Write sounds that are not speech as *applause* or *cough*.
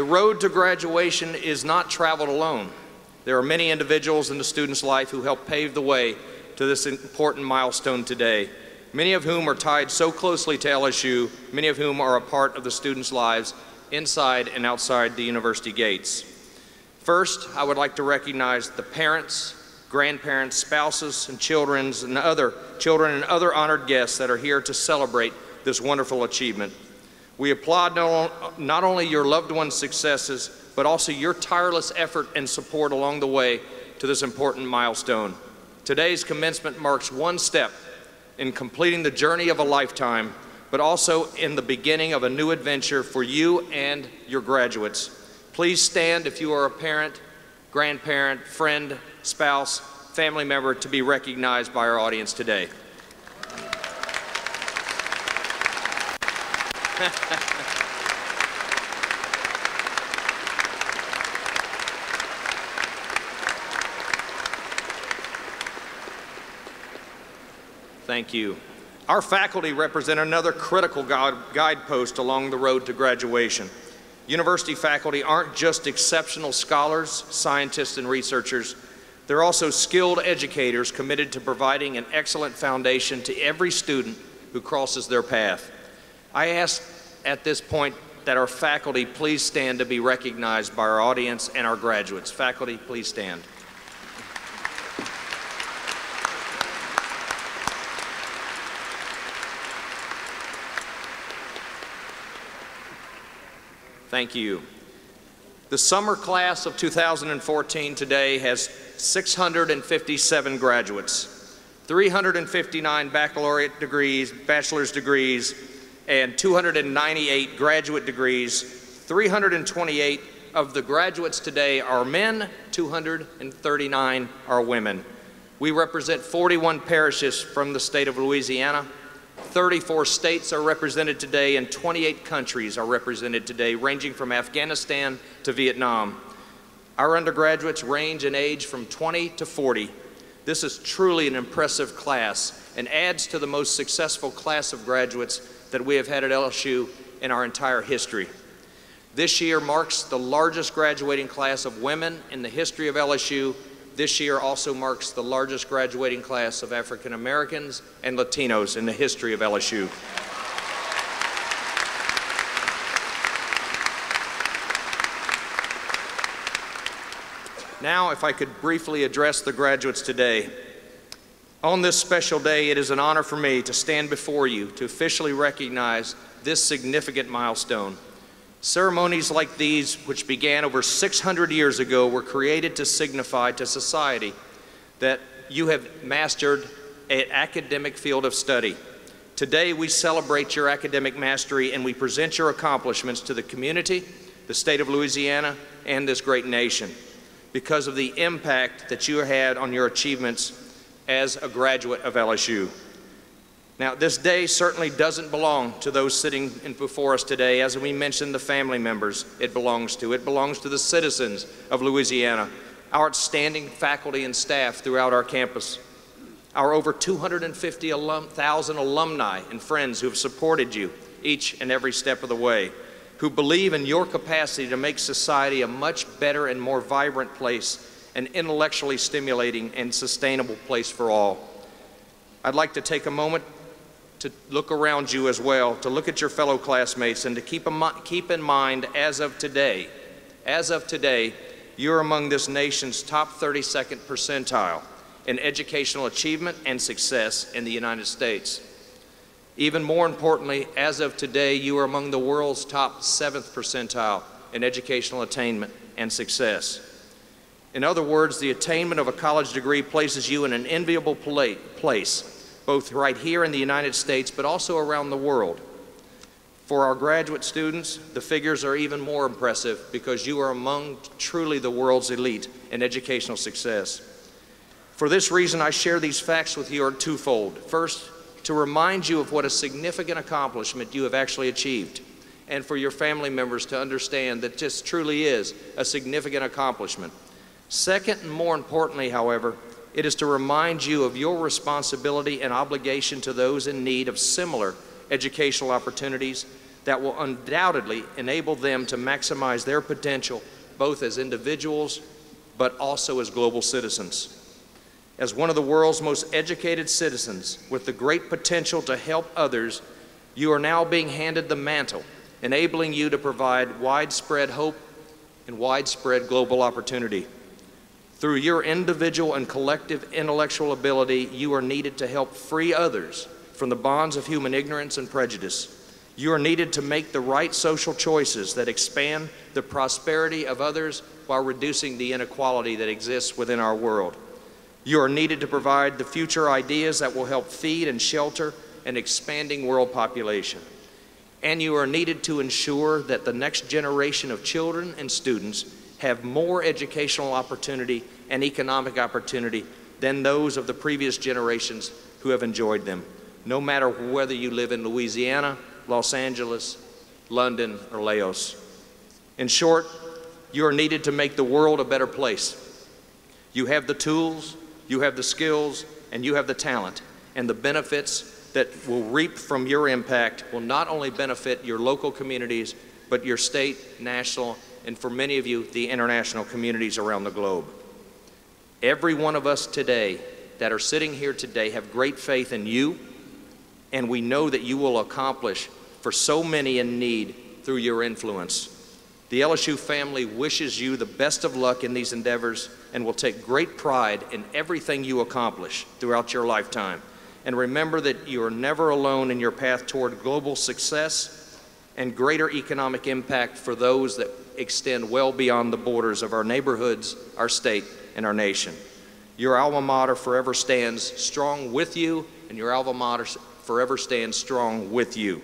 The road to graduation is not traveled alone. There are many individuals in the student's life who help pave the way to this important milestone today, many of whom are tied so closely to LSU, many of whom are a part of the students' lives inside and outside the university gates. First, I would like to recognize the parents, grandparents, spouses, and children and other children and other honored guests that are here to celebrate this wonderful achievement. We applaud not only your loved ones' successes, but also your tireless effort and support along the way to this important milestone. Today's commencement marks one step in completing the journey of a lifetime, but also in the beginning of a new adventure for you and your graduates. Please stand if you are a parent, grandparent, friend, spouse, family member to be recognized by our audience today. *laughs* Thank you. Our faculty represent another critical guidepost along the road to graduation. University faculty aren't just exceptional scholars, scientists, and researchers. They're also skilled educators committed to providing an excellent foundation to every student who crosses their path. I ask at this point that our faculty please stand to be recognized by our audience and our graduates. Faculty, please stand. Thank you. The summer class of 2014 today has 657 graduates, 359 baccalaureate degrees, bachelor's degrees, and 298 graduate degrees. 328 of the graduates today are men, 239 are women. We represent 41 parishes from the state of Louisiana. 34 states are represented today and 28 countries are represented today, ranging from Afghanistan to Vietnam. Our undergraduates range in age from 20 to 40. This is truly an impressive class and adds to the most successful class of graduates that we have had at LSU in our entire history. This year marks the largest graduating class of women in the history of LSU. This year also marks the largest graduating class of African Americans and Latinos in the history of LSU. Now, if I could briefly address the graduates today. On this special day, it is an honor for me to stand before you to officially recognize this significant milestone. Ceremonies like these, which began over 600 years ago, were created to signify to society that you have mastered an academic field of study. Today, we celebrate your academic mastery and we present your accomplishments to the community, the state of Louisiana, and this great nation because of the impact that you had on your achievements as a graduate of LSU. Now, this day certainly doesn't belong to those sitting before us today. As we mentioned, the family members it belongs to. It belongs to the citizens of Louisiana, our outstanding faculty and staff throughout our campus, our over 250,000 alumni and friends who have supported you each and every step of the way, who believe in your capacity to make society a much better and more vibrant place an intellectually stimulating and sustainable place for all. I'd like to take a moment to look around you as well, to look at your fellow classmates, and to keep, keep in mind as of today, as of today, you're among this nation's top 32nd percentile in educational achievement and success in the United States. Even more importantly, as of today, you are among the world's top 7th percentile in educational attainment and success. In other words, the attainment of a college degree places you in an enviable place, both right here in the United States, but also around the world. For our graduate students, the figures are even more impressive because you are among truly the world's elite in educational success. For this reason, I share these facts with you are twofold. First, to remind you of what a significant accomplishment you have actually achieved, and for your family members to understand that this truly is a significant accomplishment. Second, and more importantly, however, it is to remind you of your responsibility and obligation to those in need of similar educational opportunities that will undoubtedly enable them to maximize their potential both as individuals but also as global citizens. As one of the world's most educated citizens with the great potential to help others, you are now being handed the mantle, enabling you to provide widespread hope and widespread global opportunity. Through your individual and collective intellectual ability, you are needed to help free others from the bonds of human ignorance and prejudice. You are needed to make the right social choices that expand the prosperity of others while reducing the inequality that exists within our world. You are needed to provide the future ideas that will help feed and shelter an expanding world population. And you are needed to ensure that the next generation of children and students have more educational opportunity and economic opportunity than those of the previous generations who have enjoyed them, no matter whether you live in Louisiana, Los Angeles, London, or Laos. In short, you are needed to make the world a better place. You have the tools, you have the skills, and you have the talent, and the benefits that will reap from your impact will not only benefit your local communities, but your state, national, and for many of you, the international communities around the globe. Every one of us today that are sitting here today have great faith in you, and we know that you will accomplish for so many in need through your influence. The LSU family wishes you the best of luck in these endeavors and will take great pride in everything you accomplish throughout your lifetime. And remember that you are never alone in your path toward global success and greater economic impact for those that extend well beyond the borders of our neighborhoods, our state, and our nation. Your alma mater forever stands strong with you, and your alma mater forever stands strong with you.